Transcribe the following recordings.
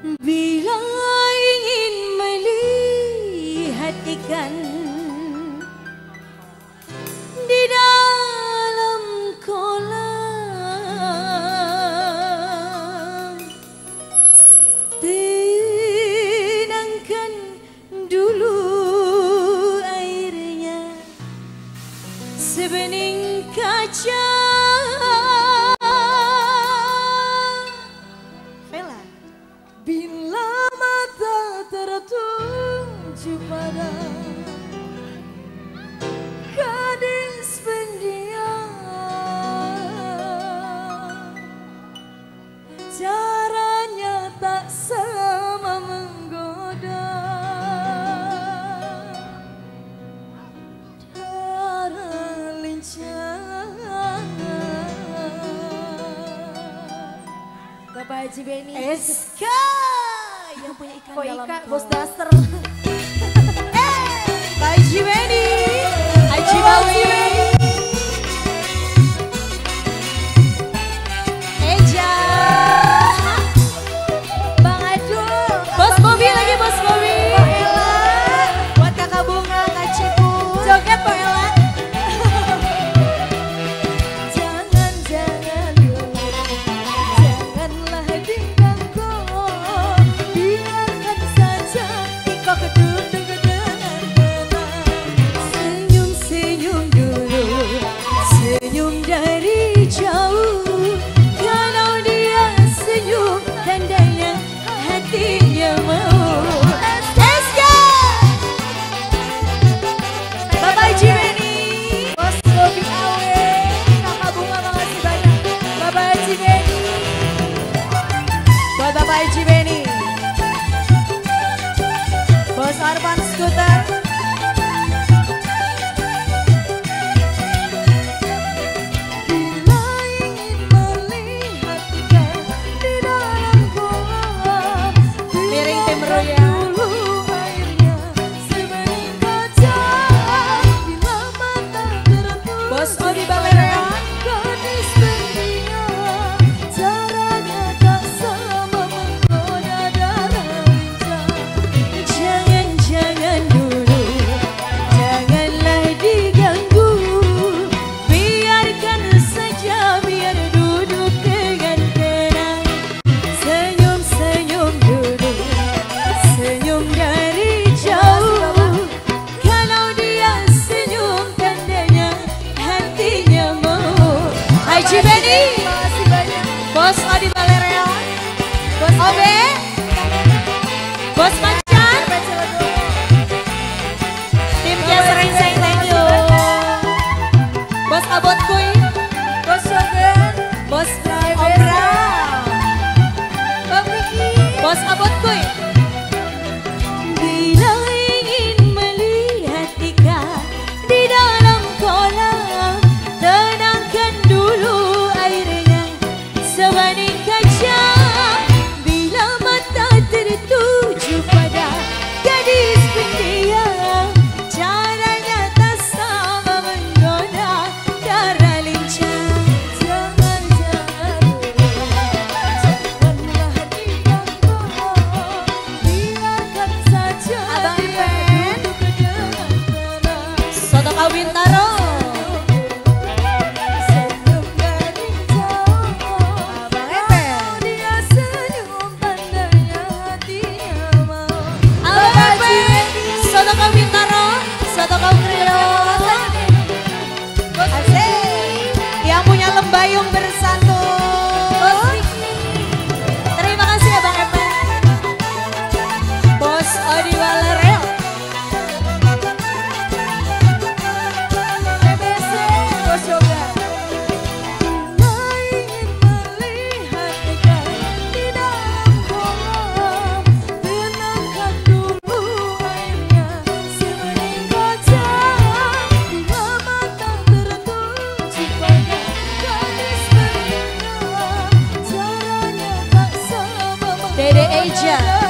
Bila ingin melihat ikan tertuju pada gadis pendiam. Caranya tak selama menggoda. Darah lincah Bapak Haji Benny. Let's go! Koika, bos daster. Dede Eja.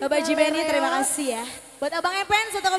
Bapak Jimeni terima kasih ya. Buat Abang Epen, satu